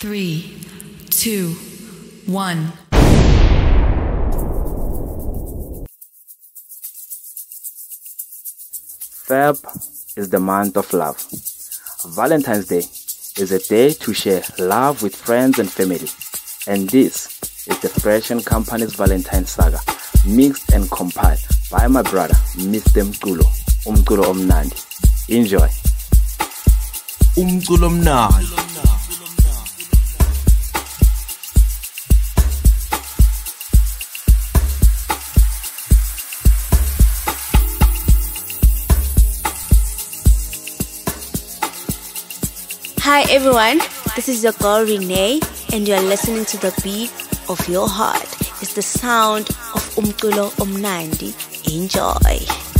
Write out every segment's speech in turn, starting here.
three, two, one. Feb is the month of love. Valentine's Day is a day to share love with friends and family. And this is the Fresh and Company's Valentine Saga, mixed and compiled by my brother, Mr. Mculo, Umculo Omnandi. Enjoy. Umculo Omnandi. Hi everyone, this is your girl Renee, and you are listening to the beat of your heart. It's the sound of Umculo Omnandi. Enjoy.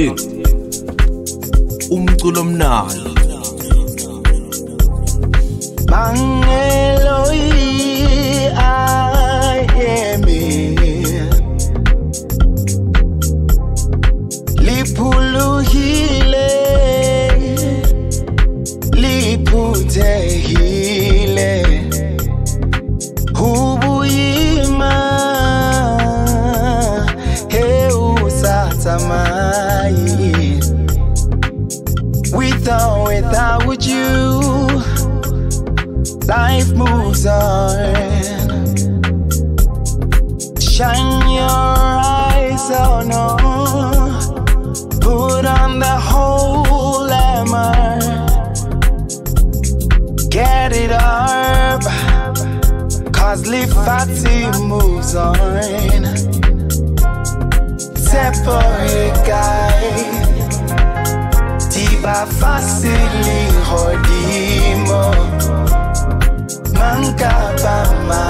Six umculo omnalo Bangelo life moves on. Shine your eyes oh on, on. put on the whole armor. Get it up, cause Lifati moves on. Separate guy. Tiba facili hodimo Mankabama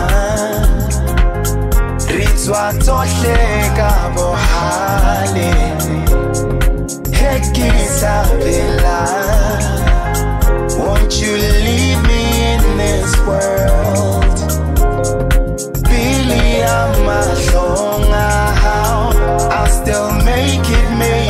Ritswa tohle ka bohale. Hekisa vela Won't you leave me in this world? Billy I'm Amahlonga how I'll still make it, make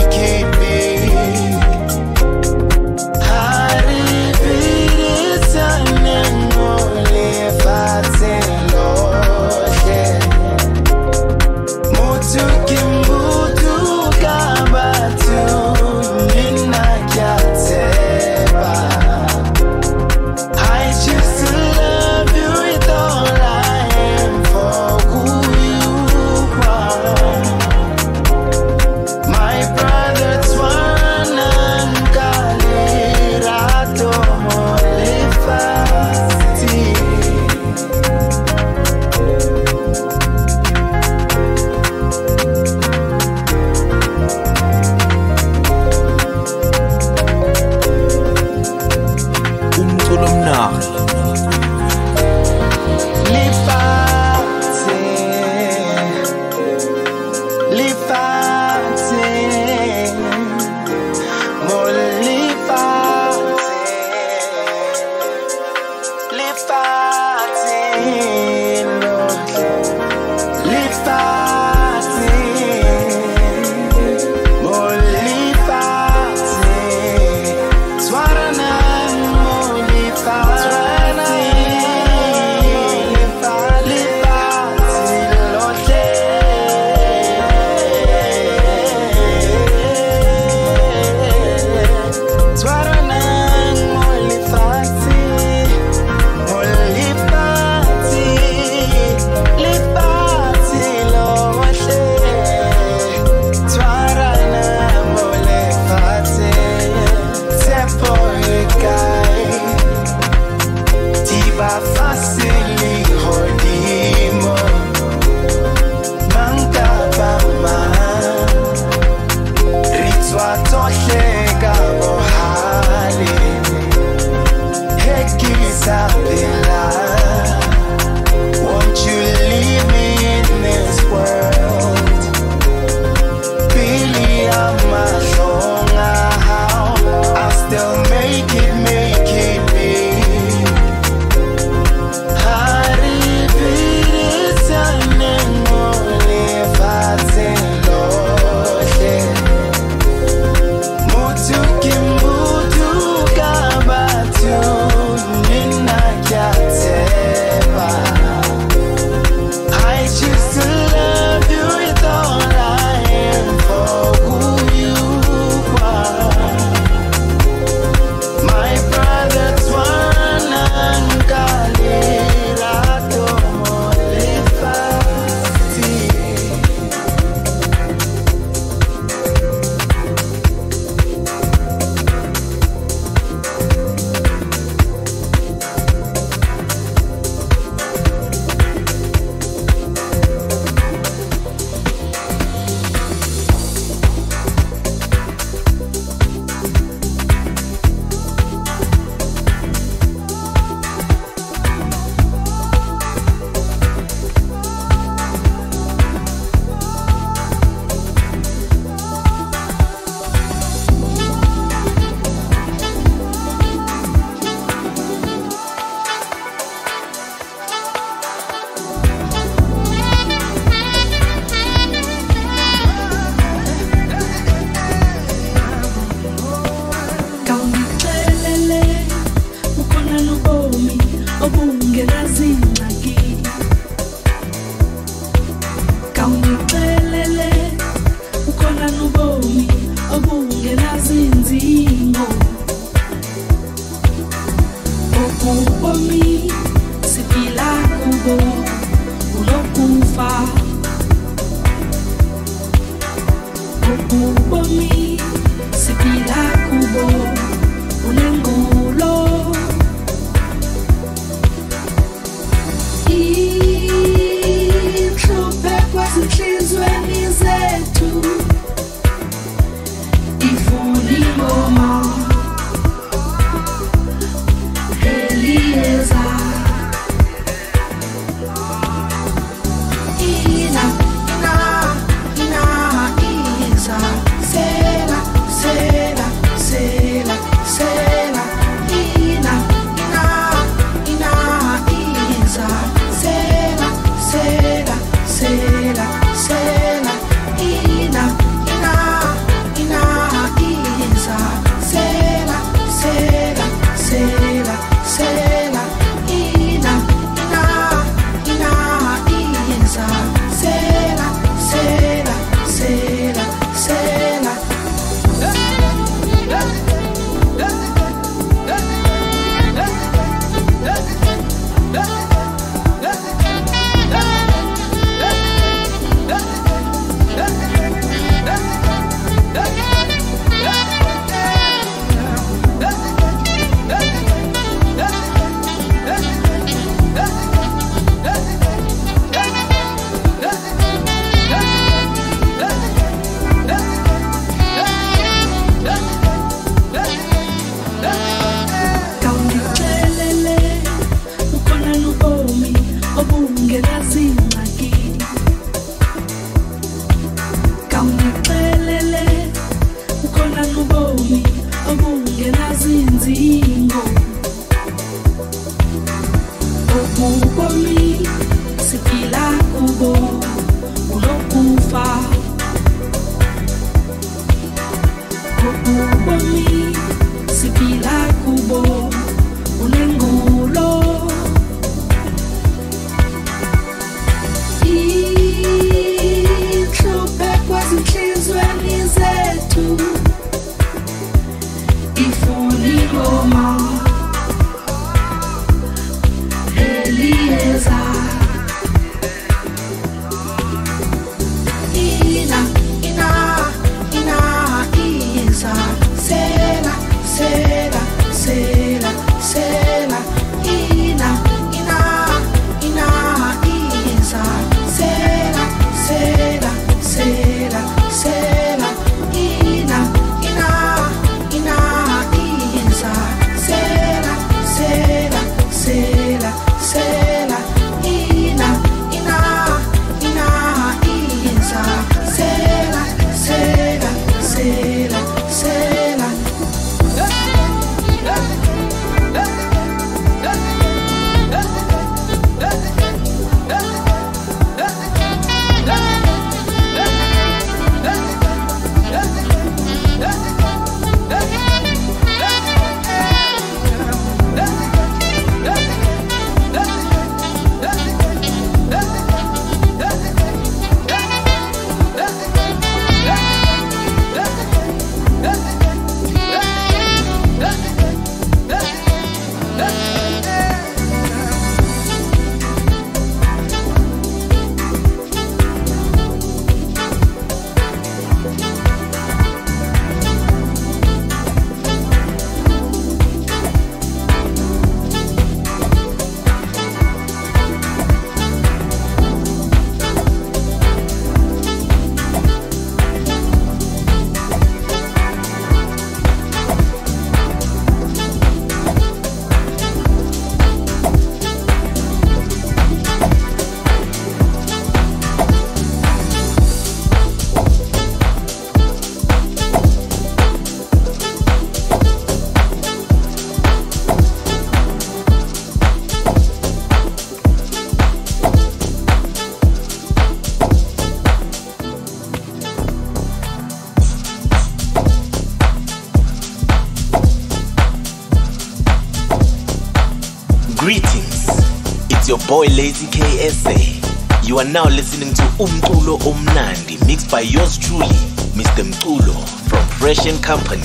now listening to Umculo Omnandi, mixed by yours truly, Mr. Mculo from Fresh and Company.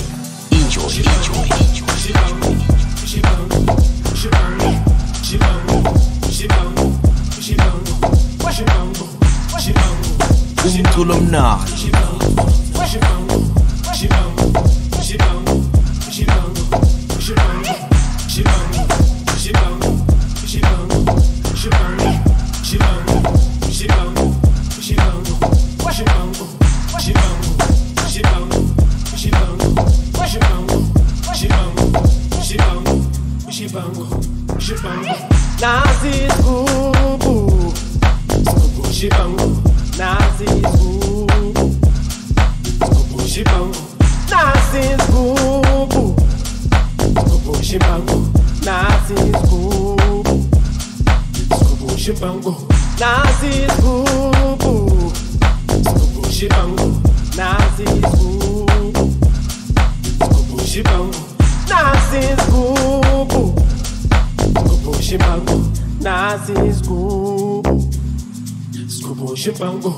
Enjoy, enjoy, enjoy. Umculo Omnandi. Skubu shibango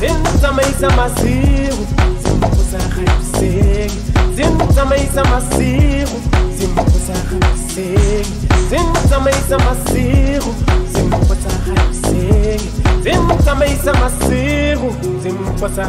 Zinzamaisa masiru, zimpusa khayusengi Zinzamaisa masiru, zimpusa khayusengi Zinzamaisa masiru, zimpusa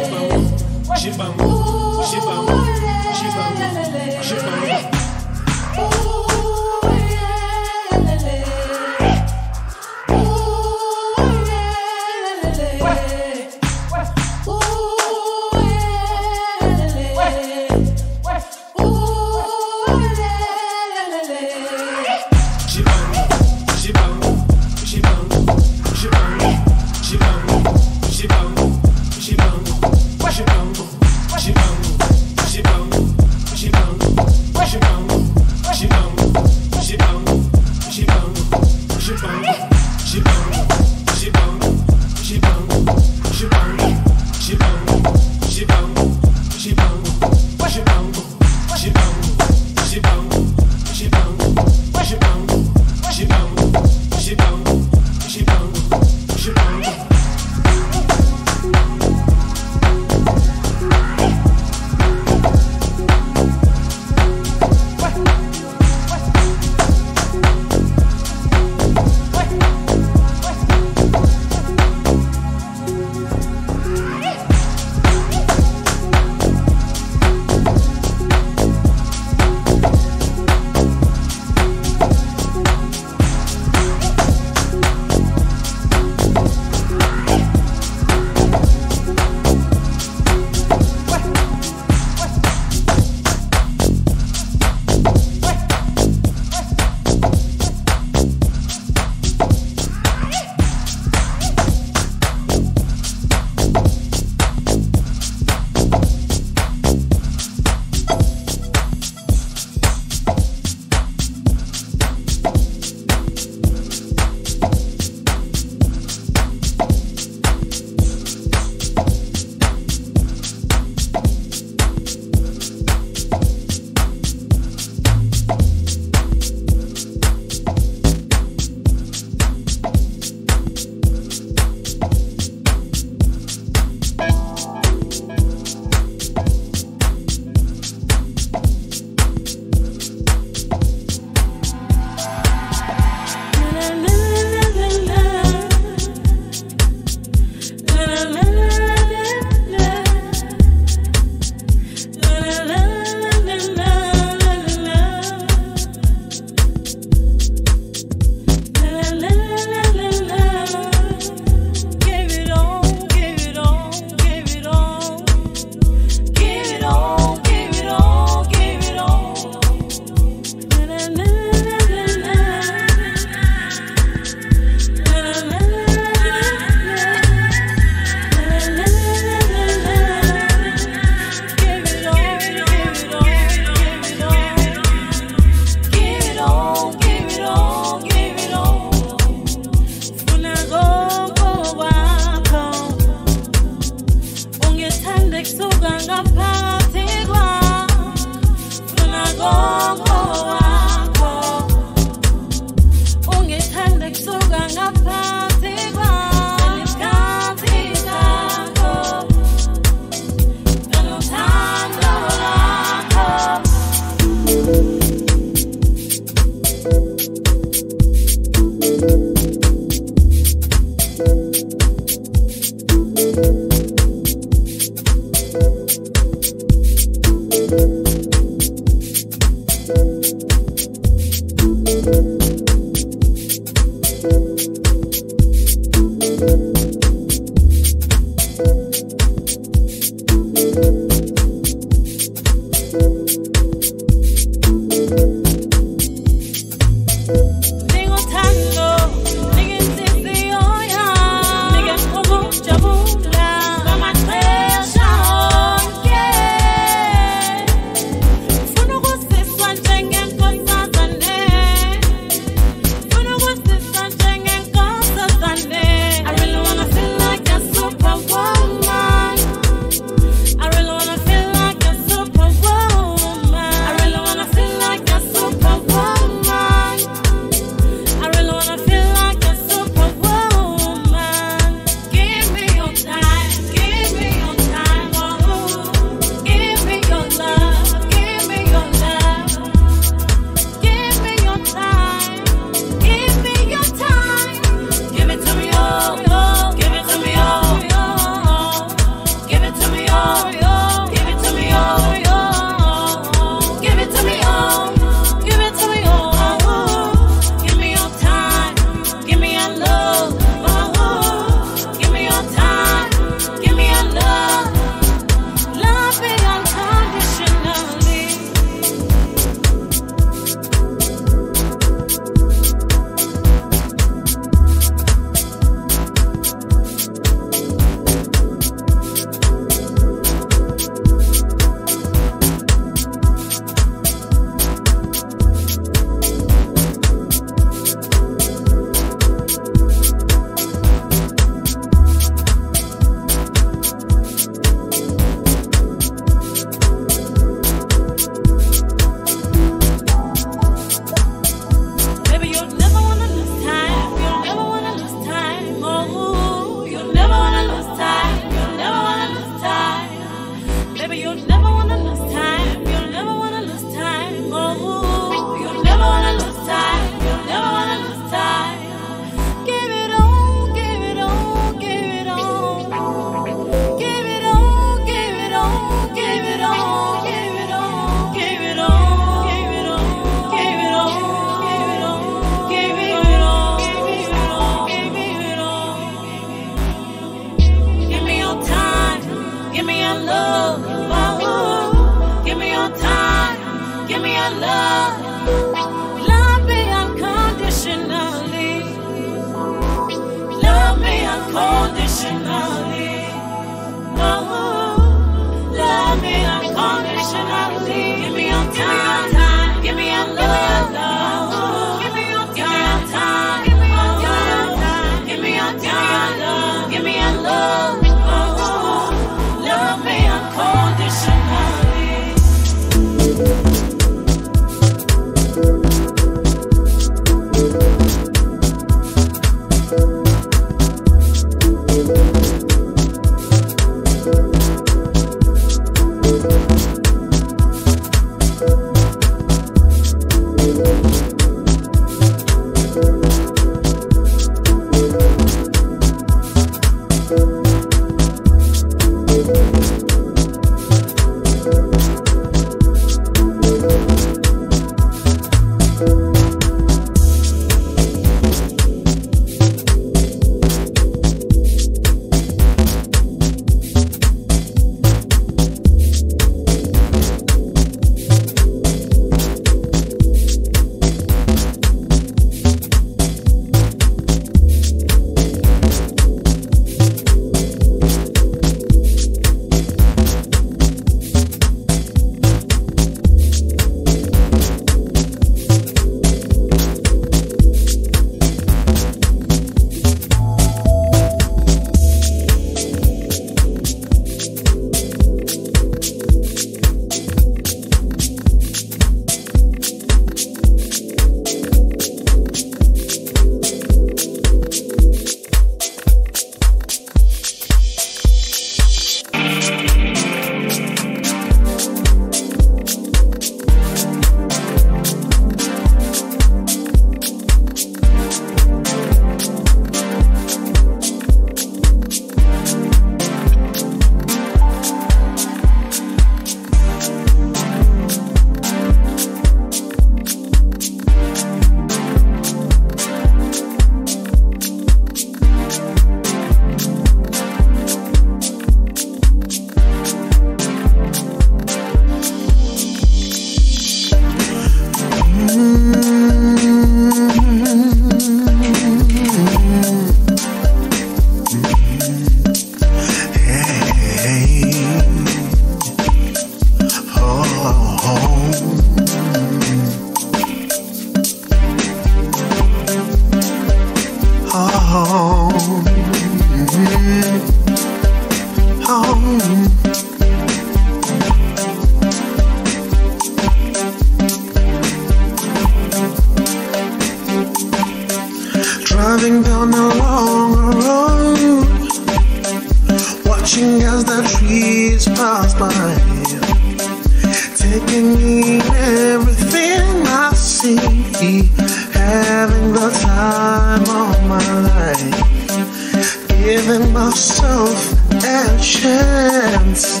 chance.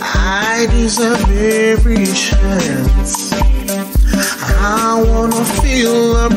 I deserve every chance. I wanna feel a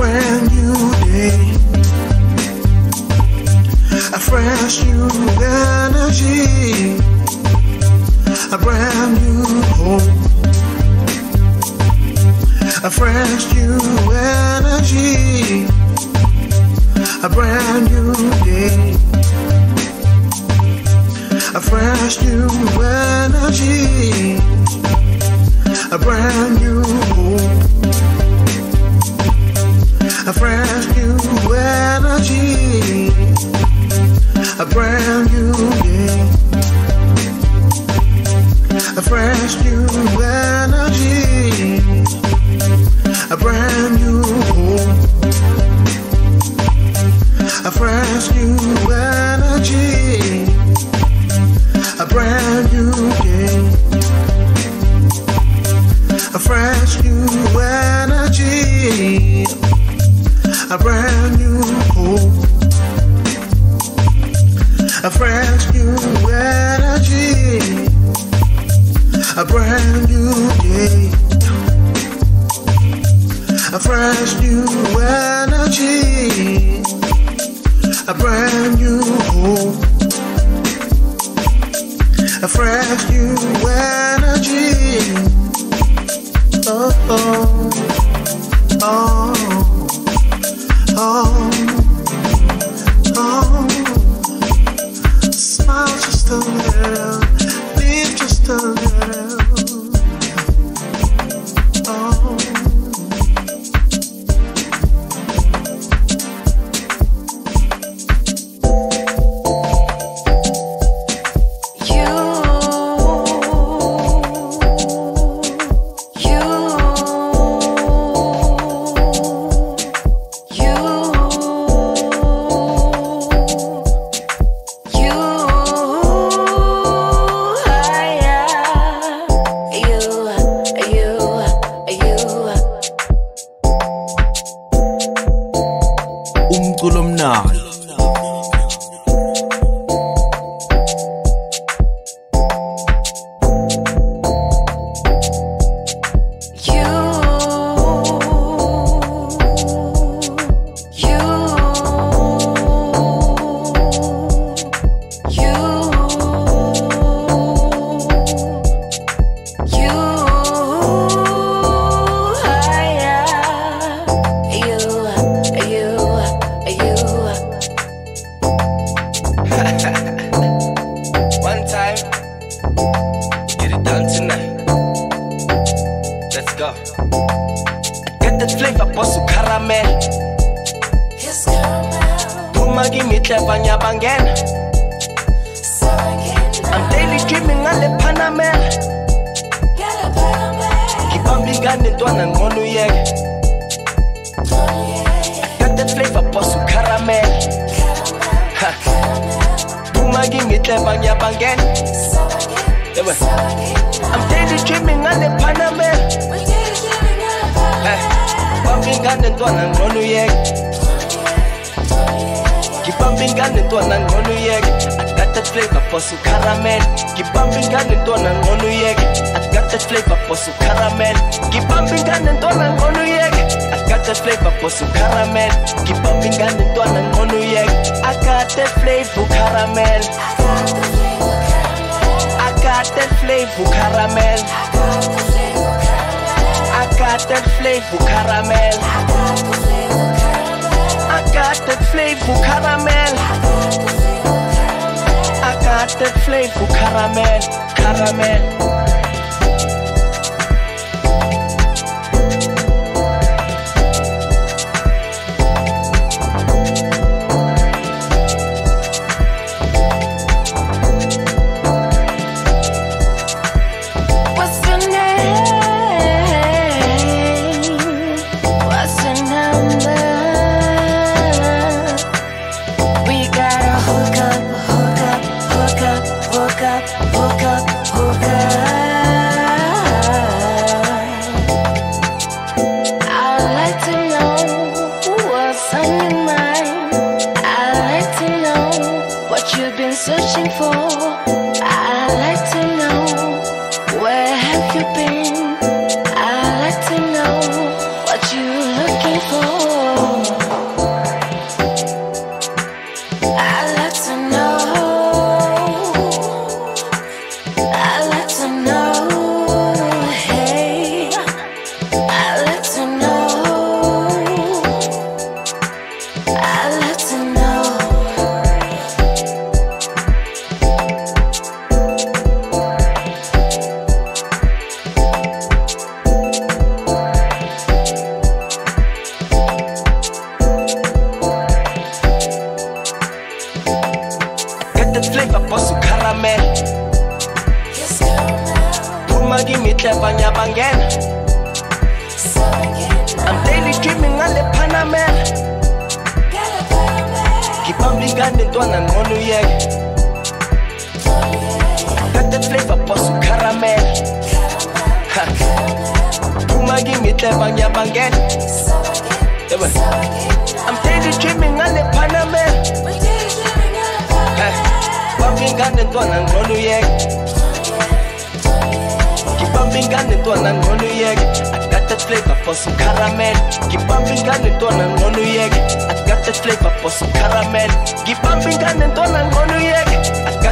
brand new day, a fresh new energy, a brand new hope, a fresh new energy, a brand new day, a fresh new energy, a brand new hope a brand new energy, a brand new day, a fresh new energy, a brand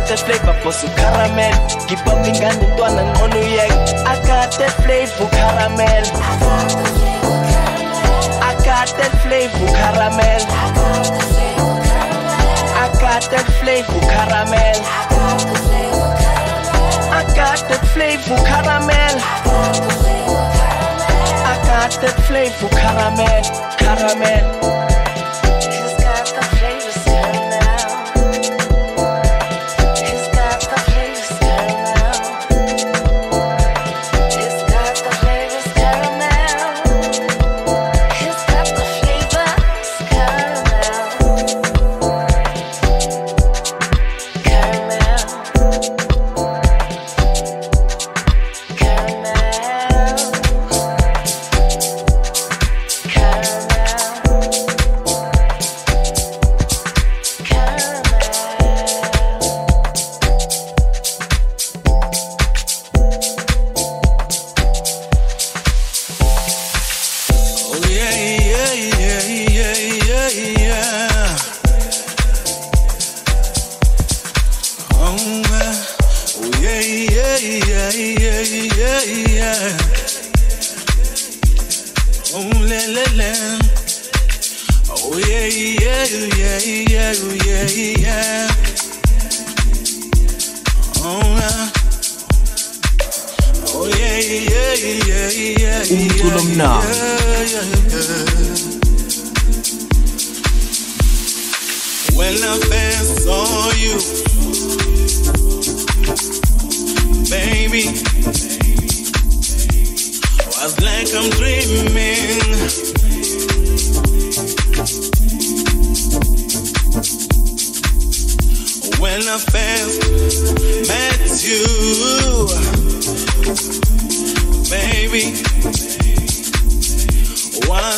akathe flavor bos ucaramel ngibamba an intwana ngqono uyeke that flavor caramel. Ucaramel that flavor caramel. Ucaramel that flavor caramel. Ucaramel that flavor caramel. Ucaramel that flavor ucaramel caramel, caramel.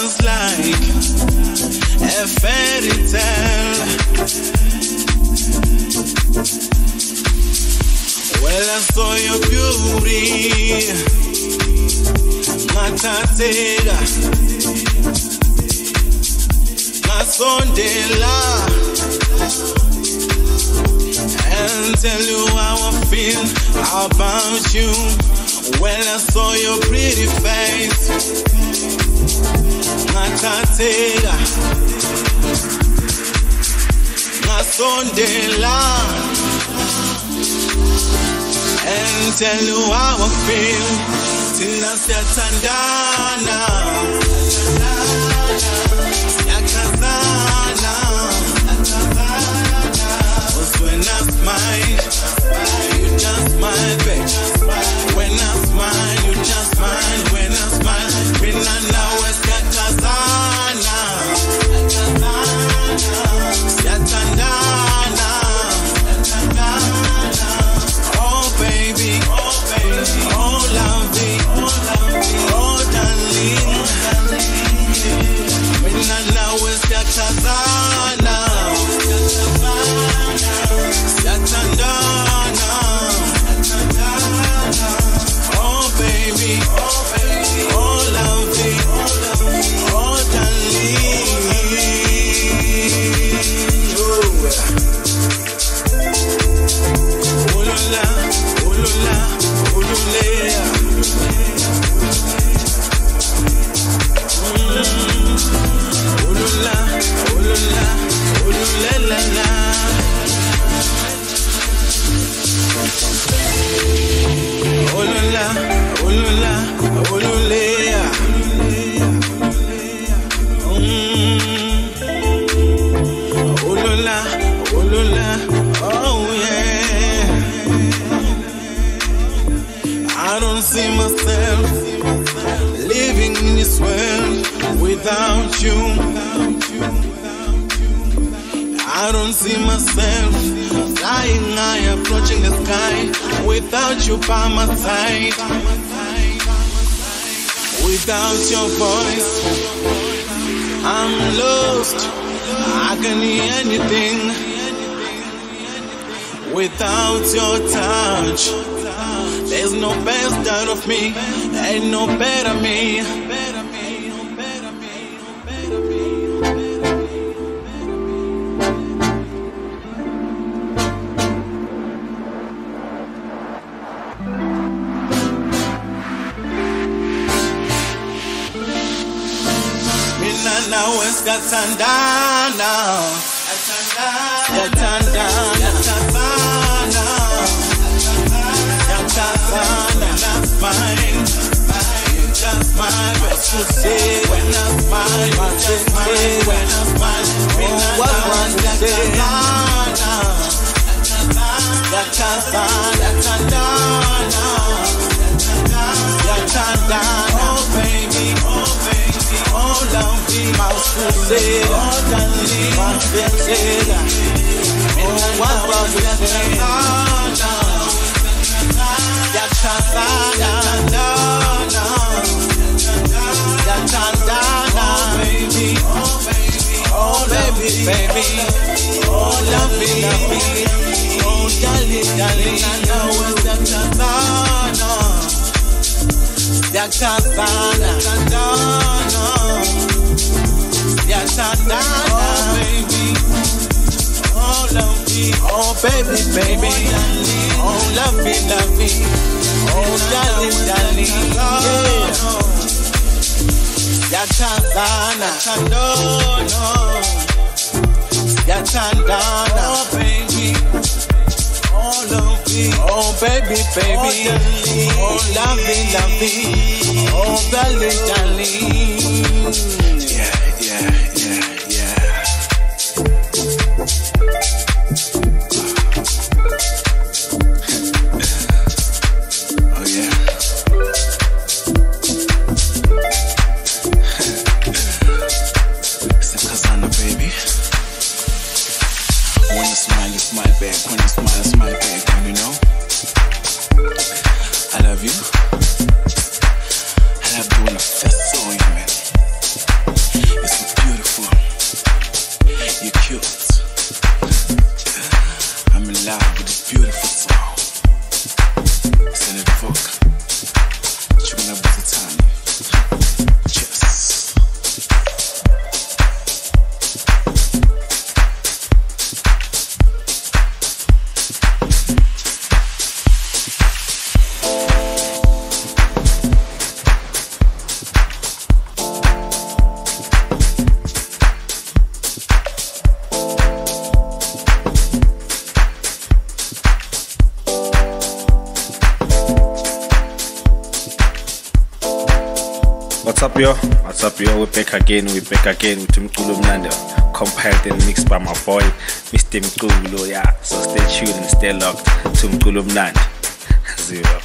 sounds like a fairy tale. Well, I saw your beauty, Matatera, Masondela, and tell you how I feel about you. Well, I saw your pretty face. ngathatheka ngasondela. And tell you how I feel. Thina siyathandana siyakhazana Cause when that's mine, you just my bitch this world without you. I don't see myself flying high, approaching the sky without you by my side. Without your voice, I'm lost. I can hear anything. Without your touch. There's no best out of me, ain't no better me. Skatandana Skatandana Skatandana That's mine just mine What you say When I smile You just mine Oh Oh baby Oh Oh darling Oh Oh Oh Oh Oh Oh darling I know it's Skatandana Yakatana, Yakatana, Yakatana, oh baby, oh love me, oh baby, baby, oh love me, love me, oh darling, darling, yeah. Yakatana, Yakatana, Yakatana, oh baby. Oh. Oh, baby, baby. Oh, lovely, lovely. Oh, darling, oh, darling. Yeah, back again. We're back again with Mnando. Compiled and mixed by my boy, Mr. Mculo. Yeah, so stay tuned and stay locked to Mnando. Zero.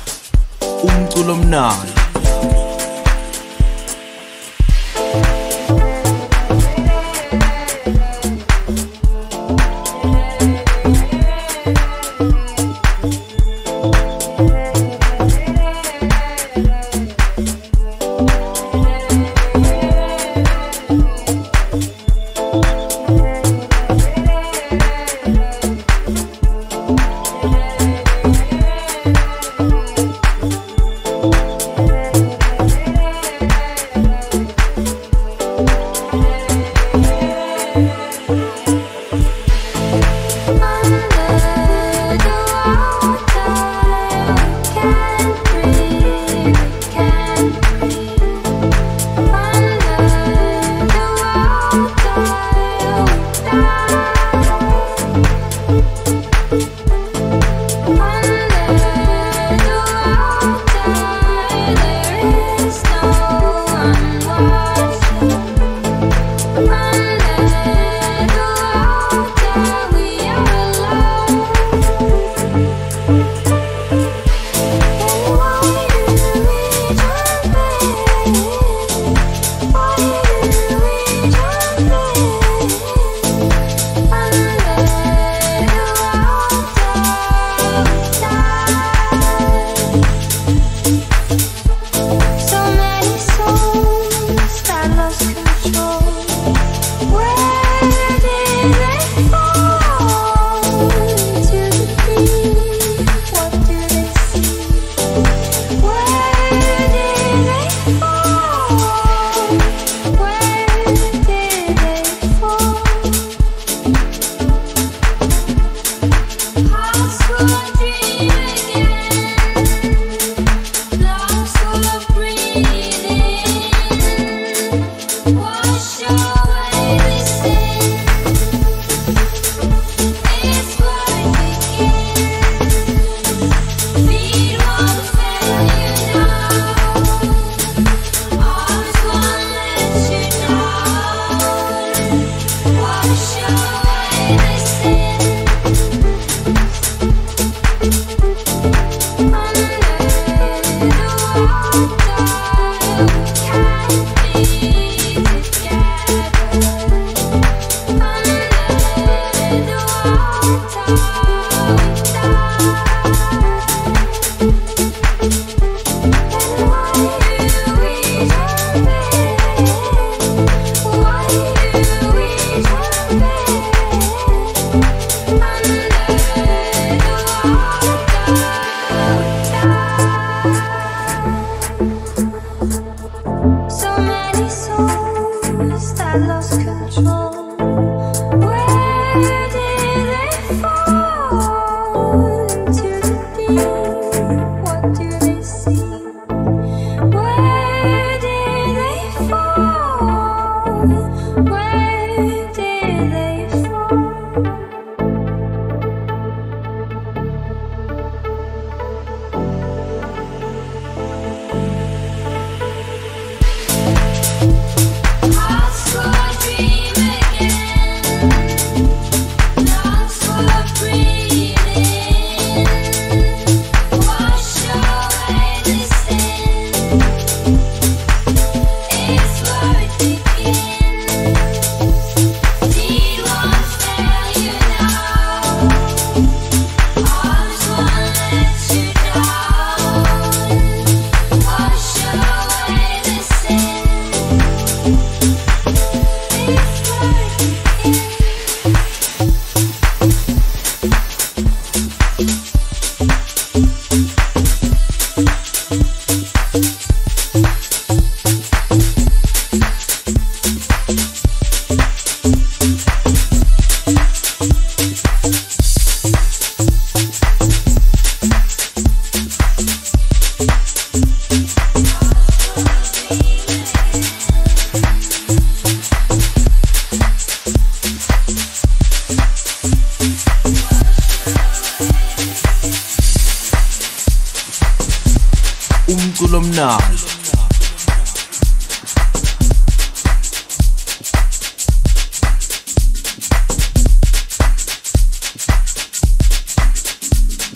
Thank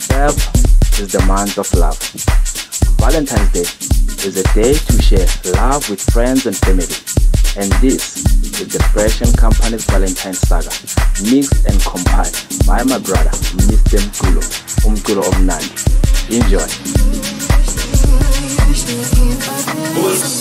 Feb is the month of love. Valentine's Day is a day to share love with friends and family. And this is the Fresh and Company's Valentine's Saga, mixed and compiled by my brother, Mr. Mculo, Umculo Omnandi. Enjoy. Was.